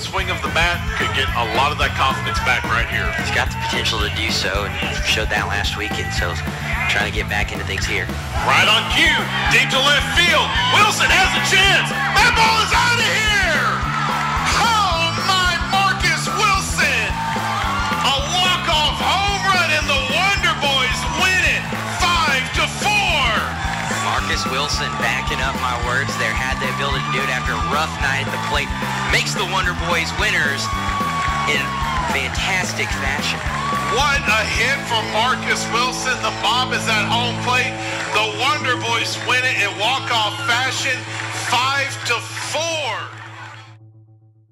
swing of the bat could get a lot of that confidence back right here. He's got the potential to do so and showed that last weekend. So trying to get back into things here. Right on cue, deep to left field. Marcus Wilson backing up my words there. Had the ability to do it after a rough night at the plate. Makes the Wonder Boys winners in fantastic fashion. What a hit from Marcus Wilson. The mob is at home plate. The Wonder Boys win it in walk-off fashion, five to four.